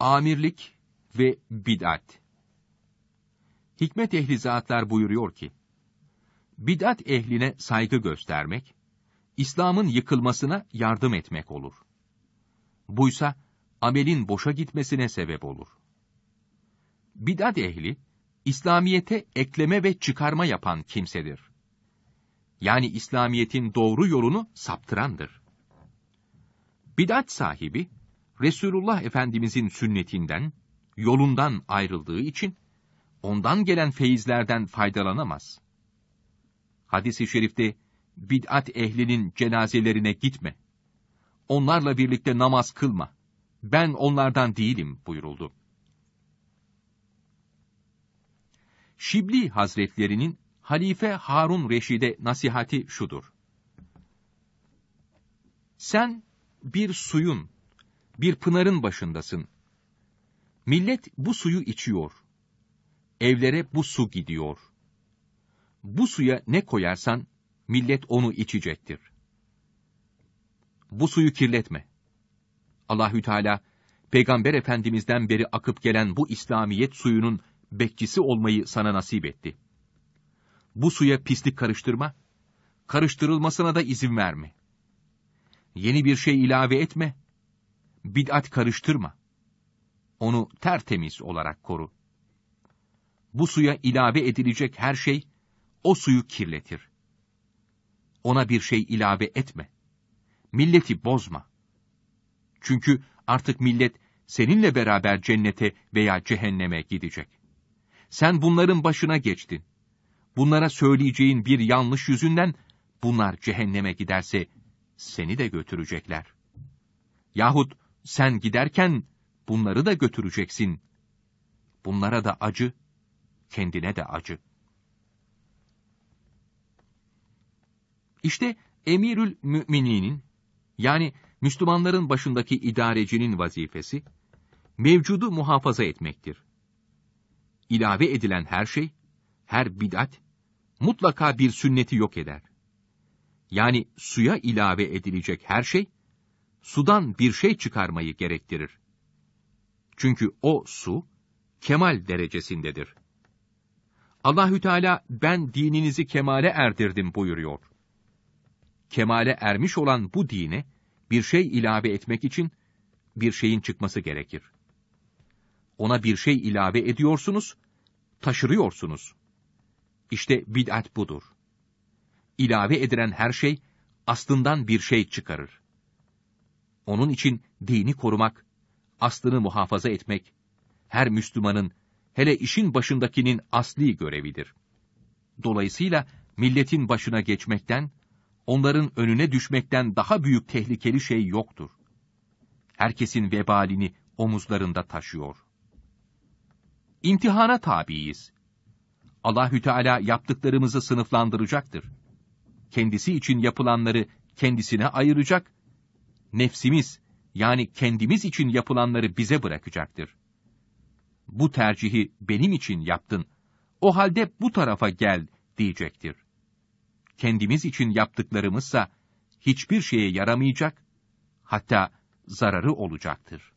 Amirlik ve bid'at. Hikmet ehli zatlar buyuruyor ki, bid'at ehline saygı göstermek, İslam'ın yıkılmasına yardım etmek olur. Buysa, amelin boşa gitmesine sebep olur. Bid'at ehli, İslamiyete ekleme ve çıkarma yapan kimsedir. Yani İslamiyet'in doğru yolunu saptırandır. Bid'at sahibi, Resulullah Efendimizin sünnetinden, yolundan ayrıldığı için, ondan gelen feyizlerden faydalanamaz. Hadis-i şerifte, bid'at ehlinin cenazelerine gitme. Onlarla birlikte namaz kılma. Ben onlardan değilim buyuruldu. Şibli Hazretlerinin Halife Harun Reşid'e nasihati şudur. Sen bir suyun, bir pınarın başındasın. Millet bu suyu içiyor. Evlere bu su gidiyor. Bu suya ne koyarsan, millet onu içecektir. Bu suyu kirletme. Allahü Teala Peygamber Efendimizden beri akıp gelen bu İslamiyet suyunun bekçisi olmayı sana nasip etti. Bu suya pislik karıştırma, karıştırılmasına da izin verme. Yeni bir şey ilave etme, bid'at karıştırma. Onu tertemiz olarak koru. Bu suya ilave edilecek her şey, o suyu kirletir. Ona bir şey ilave etme. Milleti bozma. Çünkü artık millet seninle beraber cennete veya cehenneme gidecek. Sen bunların başına geçtin. Bunlara söyleyeceğin bir yanlış yüzünden bunlar cehenneme giderse seni de götürecekler. Yahut sen giderken bunları da götüreceksin. Bunlara da acı, kendine de acı. İşte emirül mümininin, yani Müslümanların başındaki idarecinin vazifesi, mevcudu muhafaza etmektir. İlave edilen her şey, her bid'at, mutlaka bir sünneti yok eder. Yani suya ilave edilecek her şey, sudan bir şey çıkarmayı gerektirir. Çünkü o su, kemal derecesindedir. Allahü Teala ben dininizi kemale erdirdim buyuruyor. Kemale ermiş olan bu dine bir şey ilave etmek için bir şeyin çıkması gerekir. Ona bir şey ilave ediyorsunuz, taşırıyorsunuz. İşte bid'at budur. İlave edilen her şey aslından bir şey çıkarır. Onun için dini korumak, aslını muhafaza etmek, her Müslümanın, hele işin başındakinin asli görevidir. Dolayısıyla milletin başına geçmekten, onların önüne düşmekten daha büyük tehlikeli şey yoktur. Herkesin vebalini omuzlarında taşıyor. İmtihana tabiiz. Allahü Teala yaptıklarımızı sınıflandıracaktır. Kendisi için yapılanları kendisine ayıracak, nefsimiz yani kendimiz için yapılanları bize bırakacaktır. Bu tercihi benim için yaptın, o halde bu tarafa gel diyecektir. Kendimiz için yaptıklarımızsa hiçbir şeye yaramayacak, hatta zararı olacaktır.